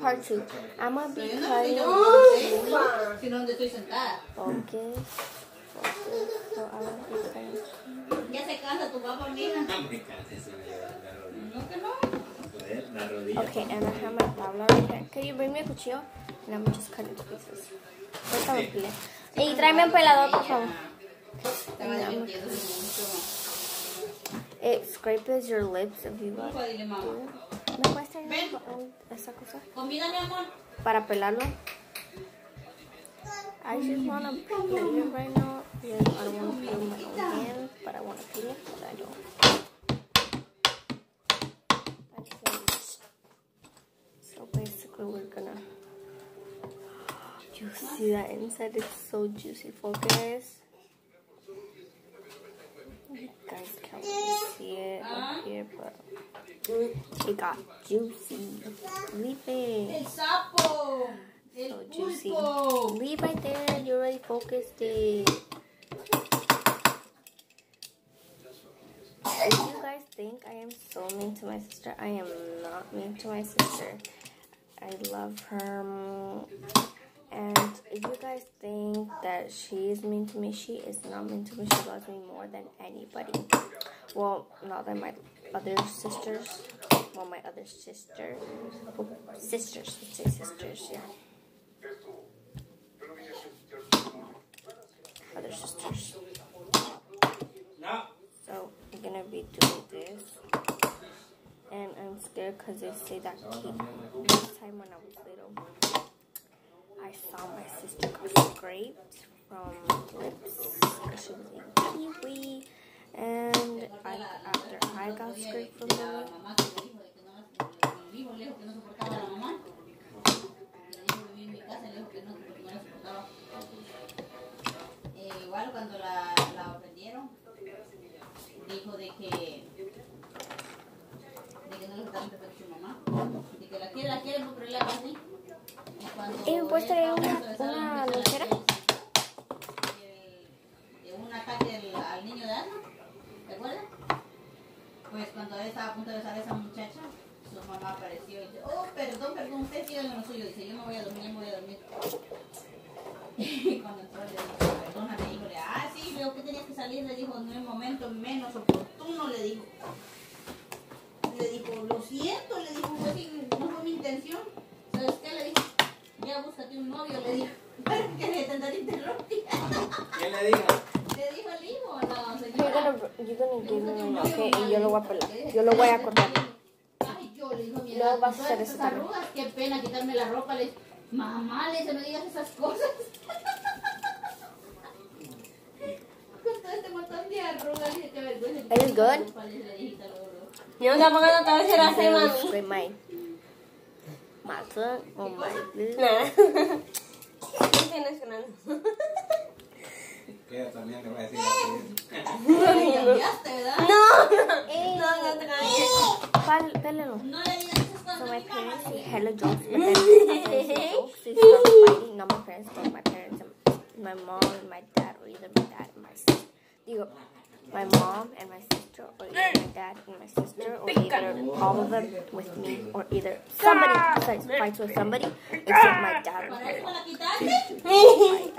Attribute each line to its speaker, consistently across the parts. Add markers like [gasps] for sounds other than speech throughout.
Speaker 1: Part 2. I'm
Speaker 2: a big
Speaker 1: high Okay. So I'm a big high
Speaker 2: Ya.
Speaker 1: Okay, and I have my tabla right. Can you bring me a cuchillo? And I'm just cutting it to pieces. Y tráeme un pelador, por favor. It eh, scrapes your lips if you want. ¿Me puedes traer un- esa cosa?
Speaker 2: Mi amor.
Speaker 1: Para pelarlo. I just wanna peel it right now. Yes, I wanna peel my own hand, but I wanna peel it, but I don't. I. So basically, we're gonna. You see that inside? It's so juicy. Focus. You guys can't really see it up here, but it got juicy. Leave it.
Speaker 2: El sapo. El
Speaker 1: So juicy. Leave right there. You already focused it. If you guys think I am so mean to my sister, I am not mean to my sister. I love her. And if you guys think that she is mean to me, she is not mean to me. She loves me more than anybody. Well, not than my other sisters. Well, my other sister. Sisters. Let's say sisters, yeah. other sisters. So I'm gonna be doing this, and I'm scared because they say that key. Time when I was from excuse me, Kiwi, and I, after I got scraped from the
Speaker 2: eh, cuando la cuando entró le dijo, perdóname, díjole, ah, sí, veo que tenías que salir, le dijo, en un momento menos oportuno, le dijo. Le dijo, lo siento, le dijo, no fue mi intención. ¿Sabes qué? Le dijo, ya búscate un novio, le dijo. [laughs] que le intentar interrumpir. [laughs]
Speaker 3: ¿Quién le dijo?
Speaker 2: Le dijo el hijo, no, señora.
Speaker 1: me one, okay? Y yo lo voy a pelar. Yo lo voy a cortar.
Speaker 2: Ay, yo le digo,
Speaker 1: No
Speaker 2: mira,
Speaker 1: vas a hacer
Speaker 2: esas arrugas, qué pena quitarme la ropa. Le digo, mamá, le dice, no digas esas cosas. [laughs]
Speaker 1: Are you good?
Speaker 4: Yung sa mga natawag si
Speaker 1: Rasa yung
Speaker 4: mami.
Speaker 1: Kay Mai. Matsa. Oh my.
Speaker 3: Na. Hindi na [laughs] No. No. No. No.
Speaker 2: No. No. No.
Speaker 4: No. No, no, no No. No.
Speaker 1: No. No.
Speaker 2: No le digas
Speaker 1: So my parents say hello jokes, but then sometimes the jokes is not my normal friends, but my parents, my mom, my dad, or either my dad and my sister. You go, my mom and my sister, or either my dad and my sister, or either all of them with me, or either somebody besides fights with somebody except my dad and my
Speaker 2: eso
Speaker 1: mom. They don't fight.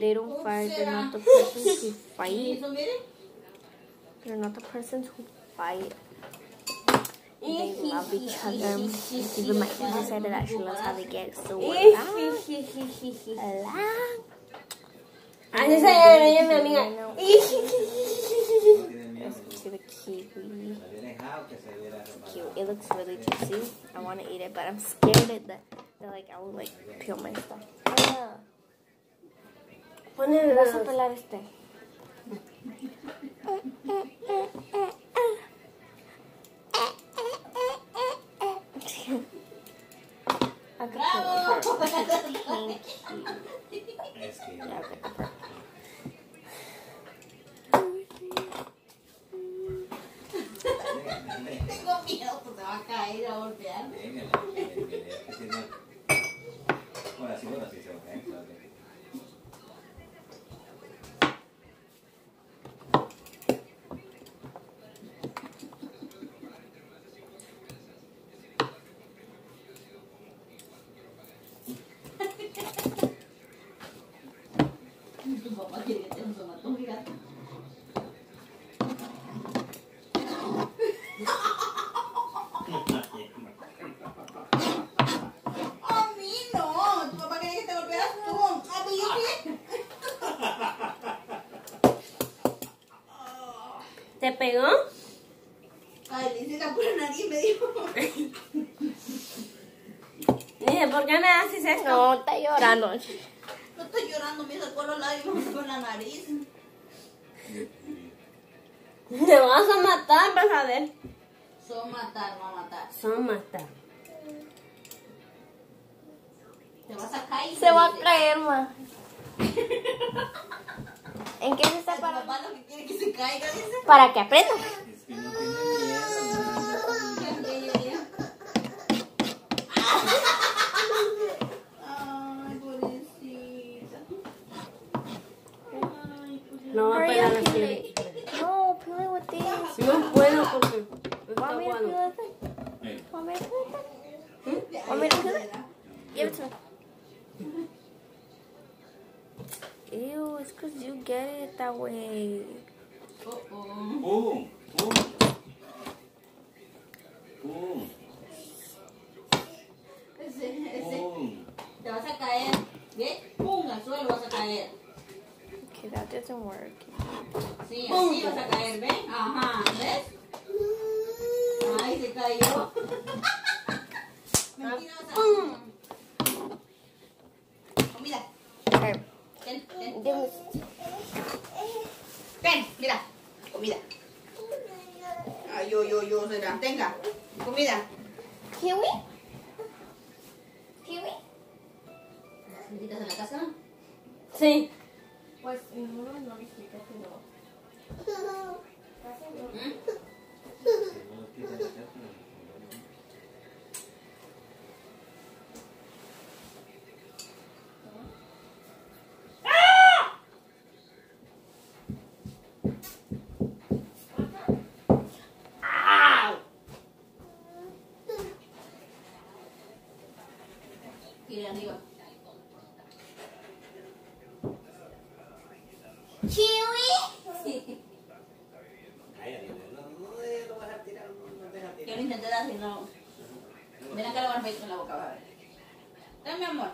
Speaker 1: They don't fight. They're not the persons who fight. They're not the persons who fight. They love each other. Even my sister said that she loves how they get so along. [laughs] Along.
Speaker 4: Así se llama ella mi amiga.
Speaker 3: No tiene.
Speaker 1: Let's see the kiwi.
Speaker 3: La había dejado que se viera
Speaker 1: Cute. It looks really juicy. I want to eat it, but I'm scared that, that like I will like peel my stuff. Vas a pelar este. I could peel it. Thank you.
Speaker 2: Tengo miedo, se va a caer, a golpear
Speaker 3: que- que si no- Ahora sí, ahora sí se va a caer, claro que sí.
Speaker 2: papá quiere que tenga un somatón gigante. A mí no, tu papá quería que te golpearas tú. Ah, pues yo qué.
Speaker 4: ¿Te pegó?
Speaker 2: Ay, le hice la pura nariz, me dijo.
Speaker 4: Dije, ¿por qué me haces esto?
Speaker 1: No, está llorando.
Speaker 2: No estoy llorando, me sacó los labios [laughs] con la nariz.
Speaker 4: Te vas a matar, vas a ver.
Speaker 2: Son matar, no matar.
Speaker 4: Son matar.
Speaker 2: Te vas a caer.
Speaker 1: Se va a caer, ma. [laughs] ¿En qué se está parando? Para que aprenda.
Speaker 3: No
Speaker 4: va a
Speaker 1: Hurry
Speaker 4: pegar
Speaker 1: up,
Speaker 4: así.
Speaker 1: Haley. No, play with this.
Speaker 4: No puedo porque está
Speaker 1: Want me to play
Speaker 4: bueno.
Speaker 1: with it?
Speaker 3: Ey,
Speaker 1: Want me to play with it? Want me to do it? Give it to me. Ew, it's because you get it that way.
Speaker 2: Oh, oh. Ese.
Speaker 3: ¡Pum!
Speaker 2: Te vas a caer. ¿Ves? ¡Pum! Al suelo vas a caer.
Speaker 1: Okay, that doesn't work.
Speaker 2: Sí, así vas a caer, ¿ves? Ajá, ¿ves? Ay, se cayó. [laughs] Mentirosa. Comida.
Speaker 1: Okay.
Speaker 2: Ten, ten.
Speaker 1: Give me.
Speaker 2: Ten, mira. Comida. Ay, yo, yo, yo, será. Tenga. Comida.
Speaker 1: Kiwi? Kiwi?
Speaker 2: ¿Necesitas en la casa?
Speaker 4: Sí.
Speaker 1: Pues no, no lo explica.
Speaker 3: Si no
Speaker 2: Tire arriba.
Speaker 3: Cállate, no, no, no, lo vas a tirar, no, no deja
Speaker 2: Yo
Speaker 3: tirar.
Speaker 2: lo intenté dar, si no. Ven acá, le voy a meter en la boca, va a ver. Ven, mi amor.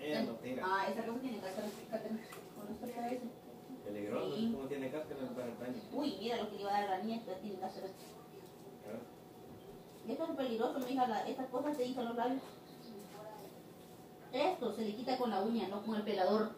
Speaker 3: Ella lo tira.
Speaker 2: Ah, esa cosa tiene cáscara. cáscara. ¿O no?
Speaker 3: Peligroso,
Speaker 2: Sí.
Speaker 3: ¿cómo tiene cáscara para el baño?
Speaker 2: Uy, mira lo que le iba a dar a la niña, tiene cáscara. Esto es peligroso, mija, la, estas cosas se hinchan los labios. Esto se le quita con la uña, no con el pelador.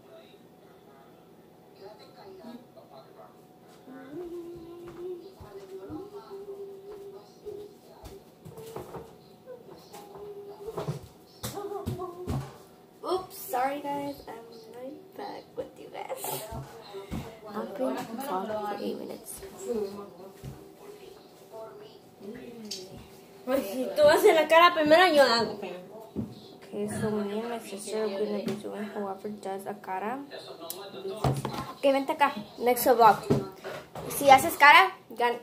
Speaker 1: Oops, sorry guys. I'm right back with you guys. I've been talking for eight minutes.
Speaker 4: Pues si tú haces la cara primero, yo hago.
Speaker 1: Okay, so me and my sister are gonna be doing whoever does a cara. Okay, vente acá. Next vlog. Si haces cara, gan,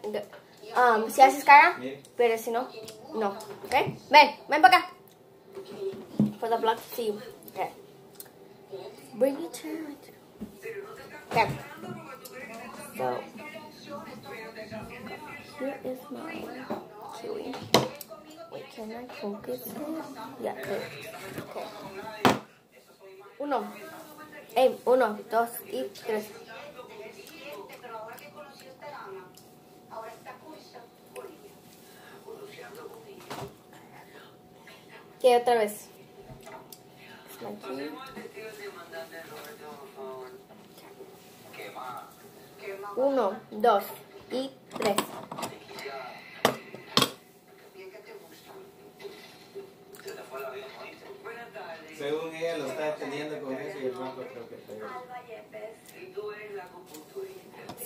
Speaker 1: um, si haces cara, pero si no, no. Okay? Ven, ven para acá. For the vlog see you. Okay. Bring it to Okay. So, here is my kiwi. Wait, can I focus it? Yeah, there. Okay. Uno. Ey, uno, dos y tres. ¿Qué otra vez? Uno, dos y tres.
Speaker 3: Según ella lo está teniendo con eso y el banco creo que pegó.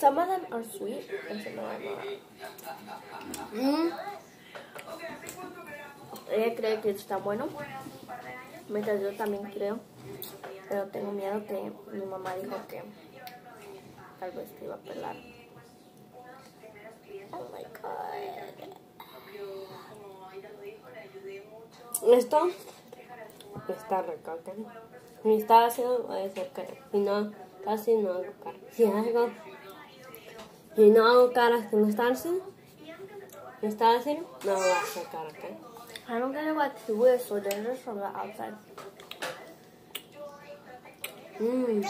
Speaker 1: Some of them are sweet and some of them are. Mm. Ella cree que está bueno. Mientras yo también creo. Pero tengo miedo que mi mamá dijo que tal vez te iba a pelar. Oh my god.
Speaker 4: Esto Está rico, ¿ok? Si está ser cara. Si no está ácido, no hago cara. Si hago... Si no hago caras que no está ácido, si está ácido, no voy a hacer cara, ¿ok?
Speaker 1: I don't get what two is so dangerous from the outside.
Speaker 4: Mmm.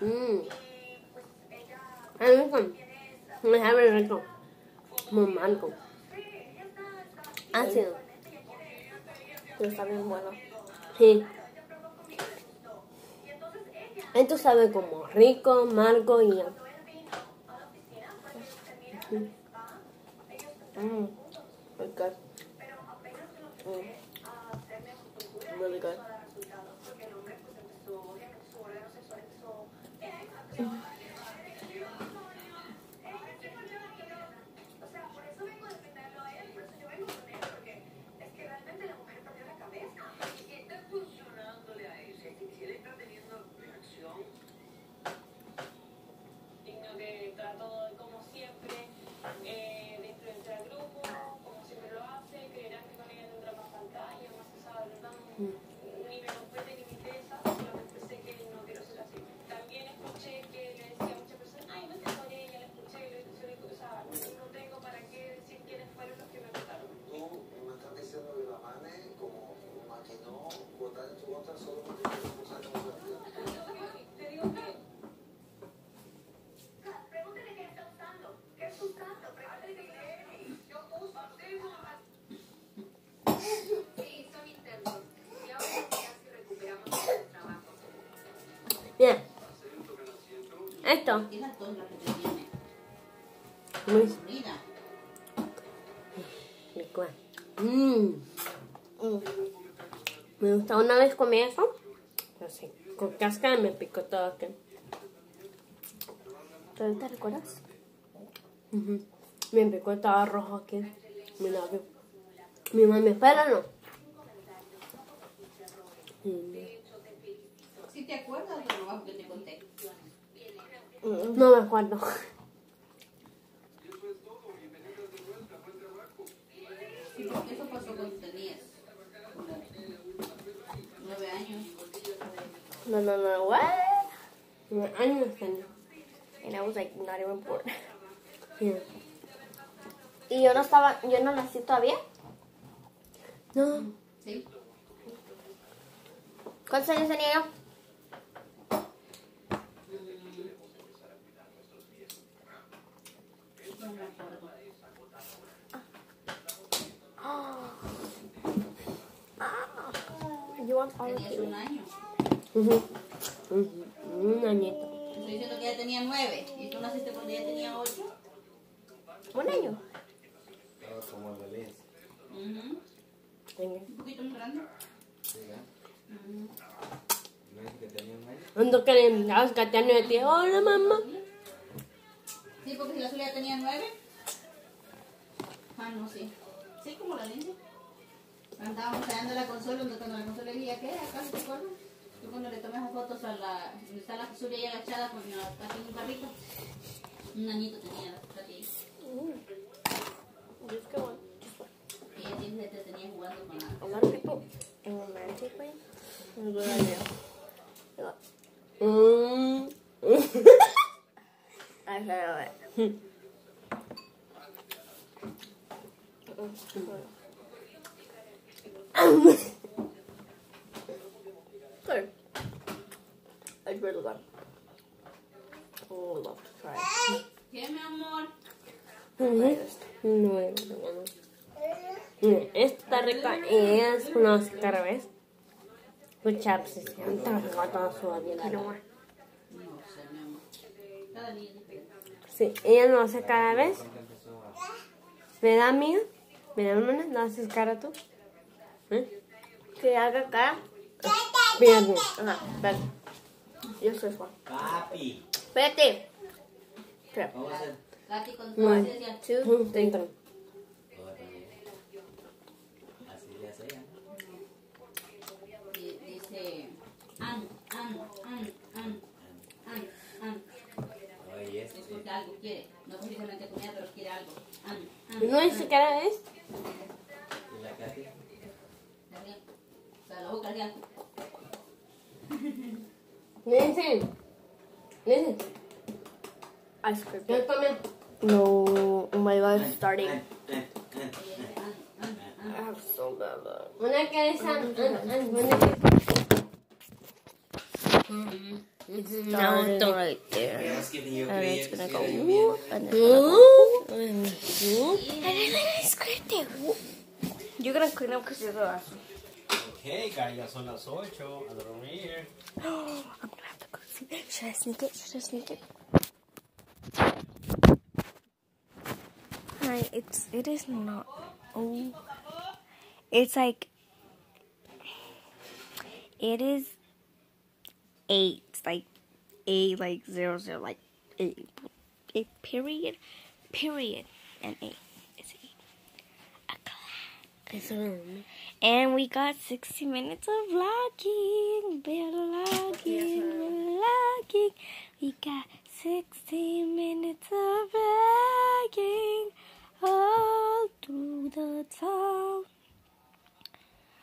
Speaker 4: Mmm. Es rico. Me sabe rico. Muy mango. Ácido.
Speaker 1: Pero está bien bueno.
Speaker 4: Sí. Esto sabe como rico, amargo y...
Speaker 1: Mmm. It's good. Mm. Really good.
Speaker 5: digno de trato como siempre eh, dentro del grupo, como siempre lo hace, creerán que con ella tendrá más pantalla, más usada, ¿verdad? Ni me compete ni me interesa, solamente sé que no quiero ser así. También escuché que le decía a muchas personas, ay, no estoy con ella, la escuché, le escuché, o sea, no tengo para qué decir quiénes fueron los que me votaron.
Speaker 6: Tú me estás diciendo que la mane como maquinó votar en tu contra solo porque quieres usar como partido.
Speaker 5: Te digo que
Speaker 7: Pregúntele qué está usando. ¿Qué está usando? Pregúntele qué Yo uso, tengo más. Sí, son internos. Y ahora ya si recuperamos el trabajo.
Speaker 4: Bien. Esto. Muy rico. Mmm. Me gusta. Una vez comí eso. Así. Con cáscara me picó todo aquí.
Speaker 1: ¿Tú te recuerdas?
Speaker 4: Me picó todo rojo aquí. Mi labio. Mi mami, espéralo. Mm.
Speaker 2: ¿Sí te acuerdas del trabajo que te conté?
Speaker 4: No me acuerdo.
Speaker 2: Sí, porque eso pasó cuando tenías como nueve años.
Speaker 1: No, no, no. What?
Speaker 4: Nueve años tenía.
Speaker 1: And I was like not even born.
Speaker 4: Sí.
Speaker 1: Y yo no estaba, yo no nací todavía.
Speaker 4: No.
Speaker 2: ¿Sí?
Speaker 1: ¿Cuántos años tenía yo?
Speaker 2: No me acuerdo.
Speaker 1: You want all of
Speaker 2: Tenías un año.
Speaker 4: Ujú. Ujú. Un añito.
Speaker 2: Te estoy diciendo que ella tenía nueve. Y tú naciste cuando ella tenía ocho.
Speaker 1: Un año.
Speaker 3: Estaba como el.
Speaker 2: Un poquito más grande.
Speaker 3: Sí, ¿eh? ¿No es que tenía un año?
Speaker 4: Ando que de ti. Hola, mamá.
Speaker 2: Sí, porque si la suya tenía nueve. Ah, no, sí. Sí, como la niña. Andábamos callando la consola, donde cuando la consola decía, ¿qué? ¿Acá? Yo cuando le tomé esas fotos a la... donde está la Zulia ya agachada con la un carrito. Un añito tenía la Katy ahí.
Speaker 1: Just go on. Just one.
Speaker 2: Y ella siempre te tenía jugando con la...
Speaker 1: A lot of people in romantic way. This is what I do.
Speaker 4: Mm.
Speaker 1: I feel it. Good. It's really good. Oh, I love to try it.
Speaker 2: ¿Qué, mi amor?
Speaker 4: Ujú. No, no, no. Esta rica es una cara, ¿ves? Siente rico toda su vida.
Speaker 2: No.
Speaker 4: Sí, ella lo hace cada vez. ¿Verdad, amiga? ¿Verdad, hermana? ¿No haces cara tú? ¿Eh?
Speaker 1: Que haga acá. Ajá, ven. Yo soy Juan.
Speaker 3: Papi.
Speaker 1: Espérate. Espera.
Speaker 3: Vamos a hacer...
Speaker 4: No.
Speaker 2: así decía.
Speaker 1: Two, three.
Speaker 4: tres.
Speaker 3: Todo también. Así le hace ella.
Speaker 2: di- Dice... An, an, an, an, an, an.
Speaker 3: Oye,
Speaker 2: Es
Speaker 3: este...
Speaker 2: porque algo quiere. No precisamente comida, pero quiere algo. An, an,
Speaker 4: ¿No es? Nathan. Nathan.
Speaker 1: I
Speaker 4: cream. Come in.
Speaker 1: No, my god, starting. I have so bad luck.
Speaker 4: When I get some, I'm. I get
Speaker 1: it's right there. And, it's gonna go and it's gonna go and You're gonna clean up because you're the last one.
Speaker 8: Ok, guys, ya son las 8 a dormir. [gasps]
Speaker 1: I'm gonna have to go see. Should I sneak it? Should I sneak it? Hi, it's it is not. Oh, it's like it is eight, like eight, like zero zero, like eight, eight period, period, and eight.
Speaker 4: Eso. Um,
Speaker 1: and we got 60 minutes of vlogging. Better vlogging, vlogging. We got 60 minutes of vlogging all through the town.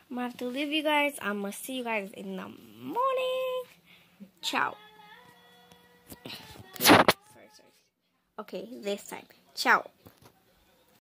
Speaker 1: I'm gonna have to leave you guys. I'm gonna see you guys in the morning. Ciao. Sorry, sorry. Okay, this time. Ciao.